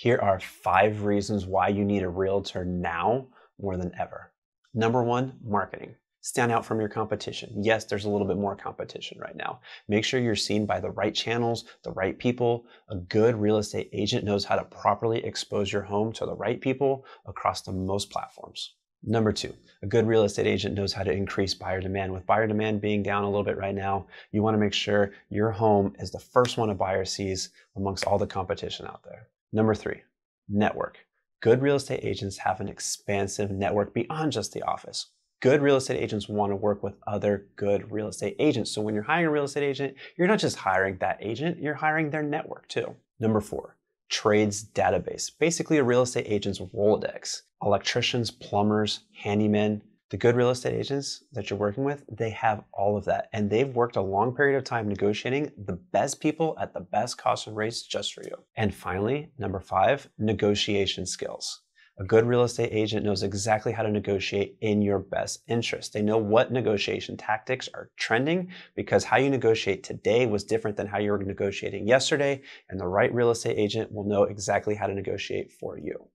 Here are five reasons why you need a realtor now more than ever. Number one, marketing. Stand out from your competition. Yes, there's a little bit more competition right now. Make sure you're seen by the right channels, the right people. A good real estate agent knows how to properly expose your home to the right people across the most platforms. Number two, a good real estate agent knows how to increase buyer demand. With buyer demand being down a little bit right now, you want to make sure your home is the first one a buyer sees amongst all the competition out there. Number three, network. Good real estate agents have an expansive network beyond just the office. Good real estate agents want to work with other good real estate agents. So when you're hiring a real estate agent, you're not just hiring that agent, you're hiring their network too. Number four, trades database, basically a real estate agent's Rolodex. Electricians, plumbers, handymen, the good real estate agents that you're working with, they have all of that. And they've worked a long period of time negotiating the best people at the best cost and rates just for you. And finally, number five, negotiation skills. A good real estate agent knows exactly how to negotiate in your best interest. They know what negotiation tactics are trending because how you negotiate today was different than how you were negotiating yesterday, and the right real estate agent will know exactly how to negotiate for you.